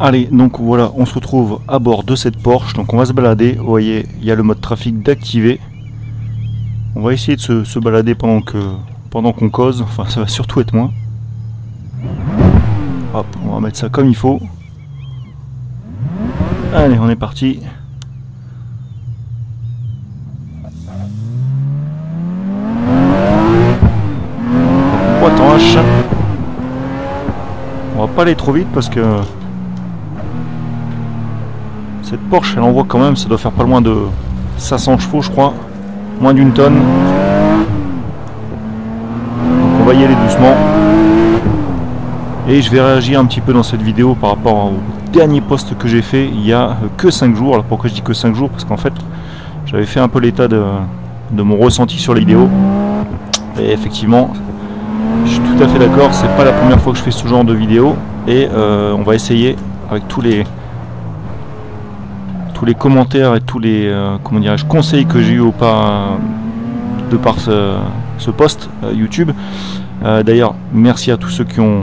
Allez, donc voilà, on se retrouve à bord de cette Porsche. Donc on va se balader. Vous voyez, il y a le mode trafic d'activer. On va essayer de se, balader pendant que pendant qu'on cause. Enfin, ça va surtout être moi. Hop, on va mettre ça comme il faut. Allez, on est parti. Boîte en. On va pas aller trop vite parce que cette Porsche, elle envoie quand même, ça doit faire pas loin de 500 chevaux, je crois. Moins d'une tonne. Donc on va y aller doucement. Et je vais réagir un petit peu dans cette vidéo par rapport au dernier post que j'ai fait il y a que 5 jours. Alors pourquoi je dis que 5 jours? Parce qu'en fait, j'avais fait un peu l'état de, de mon ressenti sur la vidéo. Et effectivement, je suis tout à fait d'accord, c'est pas la première fois que je fais ce genre de vidéo. Et euh, on va essayer avec tous les tous les commentaires et tous les euh, comment dirais-je conseils que j'ai eu au pas de par ce, ce post euh, YouTube. Euh, D'ailleurs, merci à tous ceux qui ont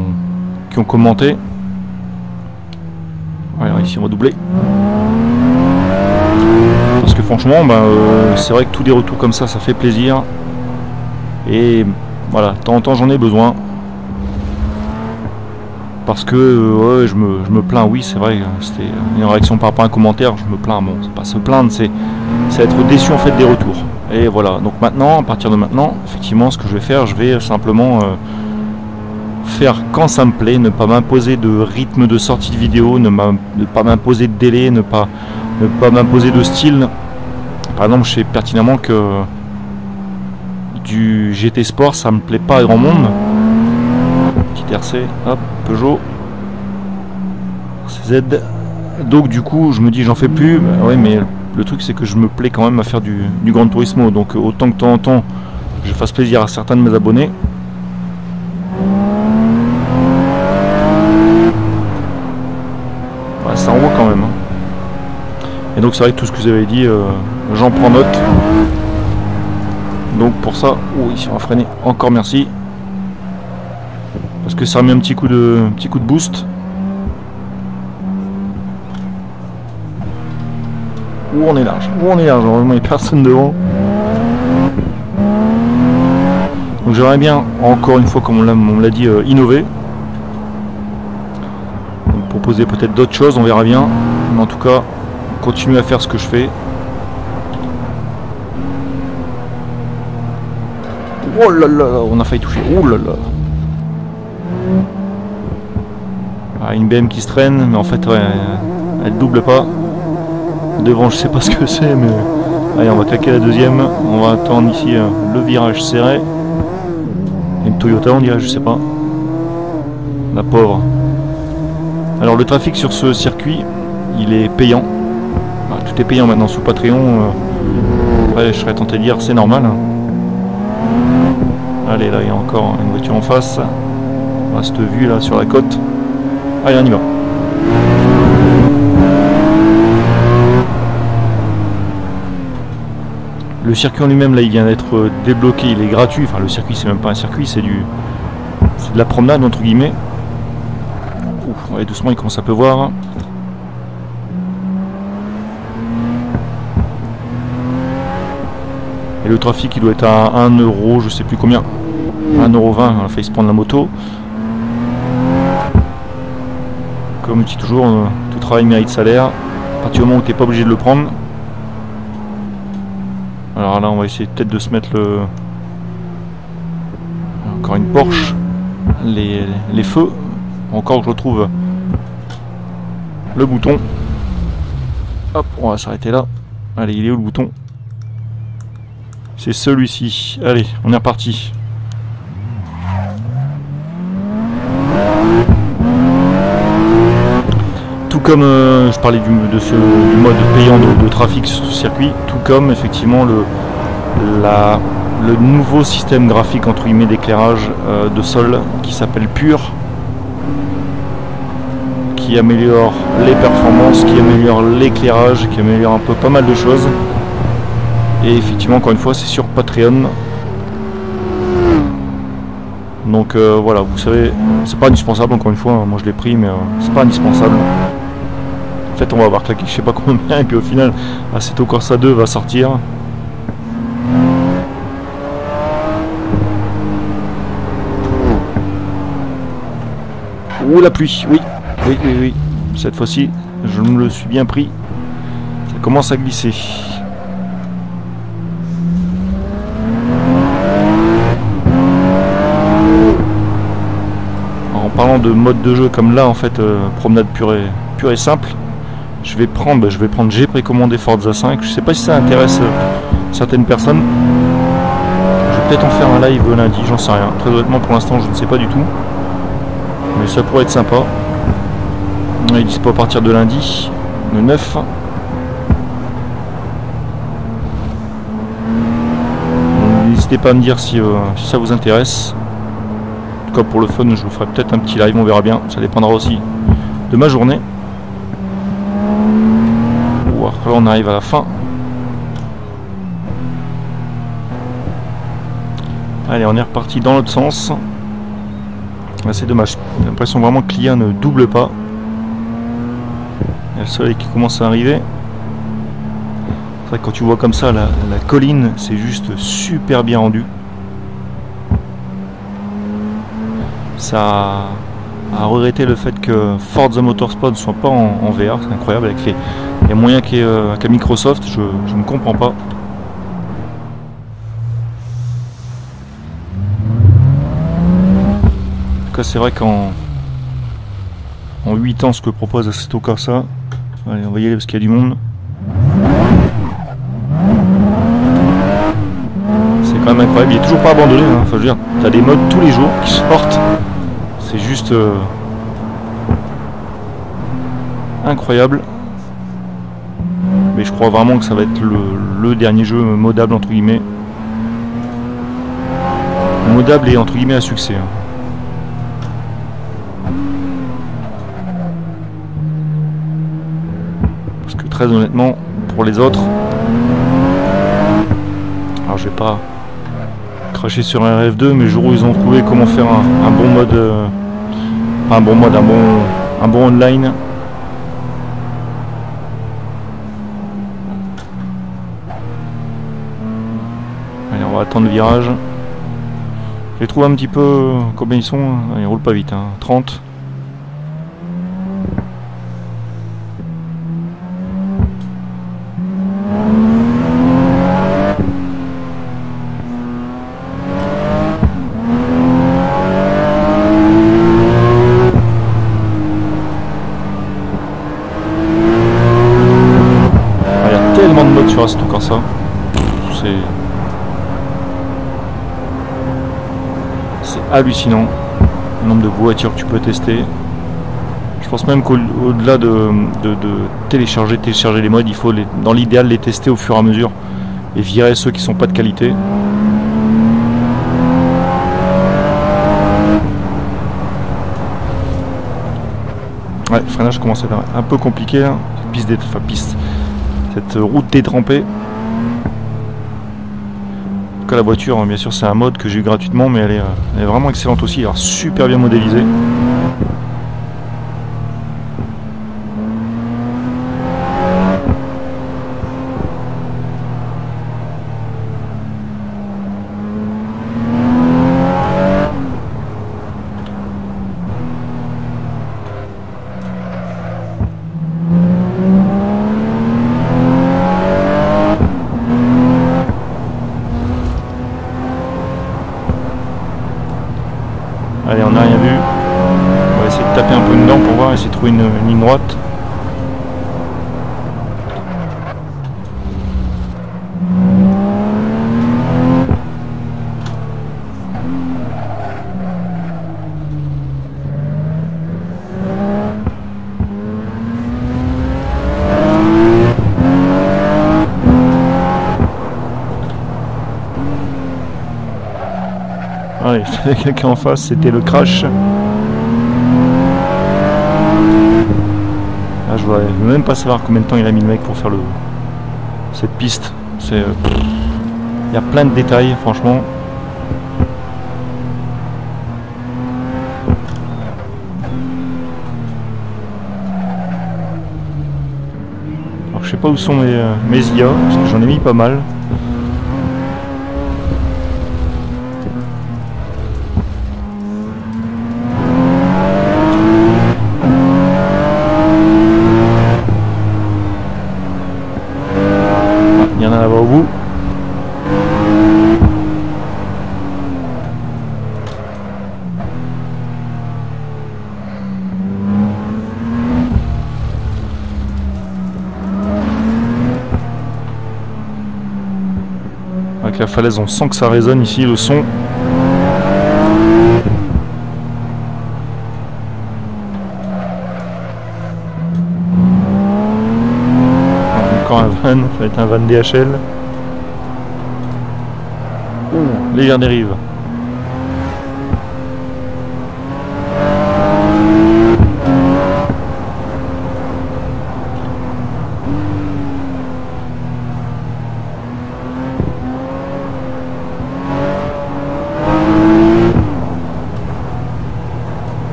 qui ont commenté. Alors ici on va doubler. Parce que franchement, ben, euh, c'est vrai que tous des retours comme ça, ça fait plaisir. Et voilà, de temps en temps j'en ai besoin. Parce que euh, je, me, je me plains, oui c'est vrai, c'était une réaction par rapport à un commentaire, je me plains, bon c'est pas se plaindre, c'est être déçu en fait des retours. Et voilà, donc maintenant, à partir de maintenant, effectivement ce que je vais faire, je vais simplement euh, faire quand ça me plaît, ne pas m'imposer de rythme de sortie de vidéo, ne pas m'imposer de délai, ne pas, ne pas m'imposer de style. Par exemple, je sais pertinemment que du GT Sport, ça me plaît pas à grand monde. Petit RC, hop, Peugeot, CZ. Donc du coup, je me dis j'en fais plus. Bah ouais, mais le truc c'est que je me plais quand même à faire du, du Gran Turismo. Donc euh, autant que de temps en temps, je fasse plaisir à certains de mes abonnés. Ouais, ça envoie quand même. hein. Et donc c'est vrai que tout ce que vous avez dit, euh, j'en prends note. Donc pour ça, oh, ici on va freiner. Encore merci. Parce que ça remet un petit coup de, petit coup de boost. Où on est large. Où on est large. Heureusement il n'y a personne devant. Donc j'aimerais bien, encore une fois comme on l'a- dit, euh, innover. Proposer peut-être d'autres choses, on verra bien. Mais en tout cas, continuer à faire ce que je fais. Oh là là, on a failli toucher. Oh là là. Ah, une BM qui se traîne, mais en fait, ouais, elle double pas. Devant, je sais pas ce que c'est, mais allez, on va claquer la deuxième. On va attendre ici euh, le virage serré. Une Toyota, on dirait, je sais pas. La pauvre. Alors, le trafic sur ce circuit, il est payant. Ah, tout est payant maintenant sous Patreon. euh, je serais tenté de dire, c'est normal. hein. Allez, là, il y a encore une voiture en face. A cette vue là sur la côte. Allez, on y va. Le circuit en lui-même, là, il vient d'être débloqué, il est gratuit. Enfin, le circuit, c'est même pas un circuit, c'est du, de la promenade entre guillemets. Ouais, doucement, il commence à pleuvoir. Et le trafic, il doit être à 1 euro, je sais plus combien. 1,20€, on a failli se prendre la moto. Comme je dis toujours, euh, tout travail mérite salaire. À partir du moment où tu n'es pas obligé de le prendre. Alors là, on va essayer peut-être de se mettre le. Encore une Porsche. Les, les feux. Encore que je retrouve le bouton. Hop, on va s'arrêter là. Allez, il est où le bouton? C'est celui-ci. Allez, on est reparti. Comme euh, je parlais du, de ce, mode payant de, trafic sur ce circuit, tout comme effectivement le, le nouveau système graphique entre guillemets d'éclairage euh, de sol qui s'appelle Pure, qui améliore les performances, qui améliore l'éclairage, qui améliore un peu pas mal de choses. Et effectivement, encore une fois, c'est sur Patreon. Donc euh, voilà, vous savez, c'est pas indispensable encore une fois, moi je l'ai pris, mais c'est pas indispensable. En fait, on va avoir claqué je sais pas combien, et puis au final, Assetto Corsa 2 va sortir. Ouh, la pluie, oui, oui, oui, oui. Cette fois-ci, je me le suis bien pris. Ça commence à glisser. En parlant de mode de jeu comme là, en fait, euh, promenade pure pure et simple, je vais prendre, bah, je vais prendre, j'ai précommandé Forza 5. Je sais pas si ça intéresse euh, certaines personnes. Je vais peut-être en faire un live lundi, j'en sais rien. Très honnêtement, pour l'instant, je ne sais pas du tout. Mais ça pourrait être sympa. Il est dispo à partir de lundi, le 9. N'hésitez pas à me dire si, euh, si, ça vous intéresse. En tout cas pour le fun, je vous ferai peut-être un petit live, on verra bien. Ça dépendra aussi de ma journée. On arrive à la fin. Allez, on est reparti dans l'autre sens. C'est dommage. J'ai l'impression vraiment que l'IA ne double pas. Il y a le soleil qui commence à arriver. C'est vrai que quand tu vois comme ça la, la colline, c'est juste super bien rendu. Ça a regretté le fait que Forza Motorsport ne soit pas en, en VR, c'est incroyable avec les, les moyens qu'a euh, qu Microsoft, je, je ne comprends pas. c'est vrai qu'en en 8 ans, ce que propose Assetto Corsa, allez, on va y aller parce qu'il y a du monde. C'est quand même incroyable, il est toujours pas abandonné. Hein. Enfin, je dire, t'as des modes tous les jours qui sortent. C'est juste euh, incroyable. Je crois vraiment que ça va être le, dernier jeu modable entre guillemets. Modable et entre guillemets à succès. Hein. très honnêtement, pour les autres, alors je vais pas cracher sur un RF2, mais jour où ils ont trouvé comment faire un, bon mode, euh, un bon mode, un bon, un bon online. Le virage. J'ai trouvé un petit peu combien ils sont. Ils roulent pas vite, hein. 30. c'est tout comme ça. C'est. C'est hallucinant le nombre de voitures que tu peux tester. Je pense même qu'au-delà de, télécharger, télécharger les modes, il faut dans l'idéal les tester au fur et à mesure et virer ceux qui sont pas de qualité. Ouais, le freinage commence à être un peu compliqué là. Piste, enfin, piste cette route détrempée. En tout cas, la voiture, bien sûr, c'est un mode que j'ai eu gratuitement, mais elle est, euh, vraiment excellente aussi. Super bien modélisée. Une, ligne droite. Allez, quelqu'un en face, c'était le crash. Je veux même pas savoir combien de temps il a mis le mec pour faire cette piste. C'est euh, il y a plein de détails, franchement. pas où sont mes, mes IA, parce que j'en ai mis pas mal. La falaise, on sent que ça résonne ici, le son. Encore un van, ça va être un van DHL. Légère dérive.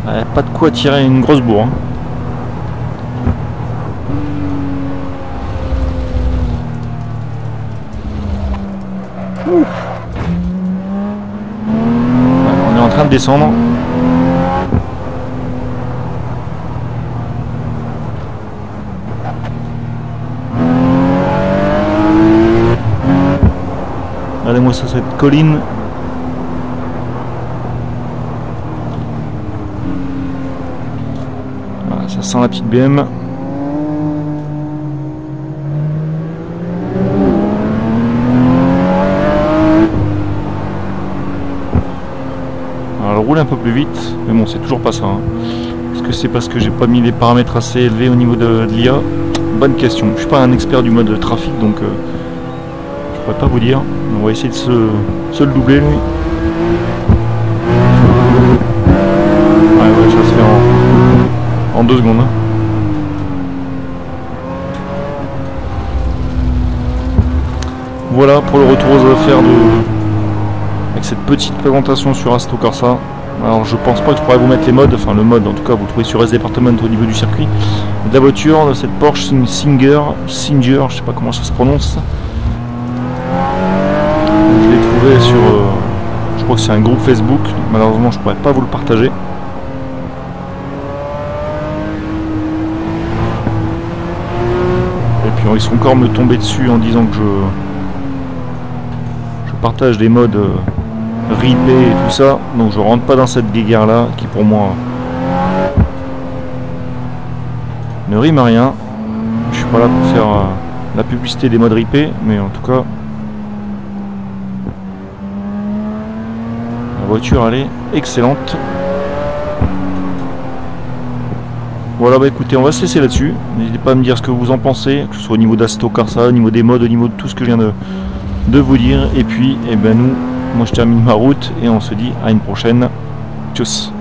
Ouais, de quoi tirer une grosse bourre. hein. On est en train de descendre. Regardez-moi ça, cette colline. Ça sent la petite BM. Alors, elle roule un peu plus vite, mais bon, c'est toujours pas ça. hein. Est-ce que c'est parce que j'ai pas mis les paramètres assez élevés au niveau de, l'IA Bonne question. Je suis pas un expert du mode trafic, donc euh, je pourrais pas vous dire. On va essayer de se, se le doubler, lui. Deux secondes. hein. Voilà pour le retour aux affaires de avec cette petite présentation sur Asto Corsa. Alors je pense pas que je pourrais vous mettre les modes, enfin le mode en tout cas vous trouvez sur S Department au niveau du circuit de la voiture, de cette Porsche Singer, Singer, je sais pas comment ça se prononce. Je l'ai trouvé sur, euh, je crois que c'est un groupe Facebook, malheureusement je pourrais pas vous le partager. Et puis ils sont encore me tomber dessus en disant que je, je partage des modes euh, ripés et tout ça, donc je rentre pas dans cette guéguerre là qui pour moi ne rime à rien. Je suis pas là pour faire euh, la publicité des modes ripés, mais en tout cas la voiture elle est excellente. Voilà, bah écoutez, on va se laisser là-dessus. N'hésitez pas à me dire ce que vous en pensez, que ce soit au niveau d'Asto Corsa, au niveau des modes, au niveau de tout ce que je viens de, de vous dire. Et puis, eh ben nous, moi je termine ma route et on se dit à une prochaine. Tchuss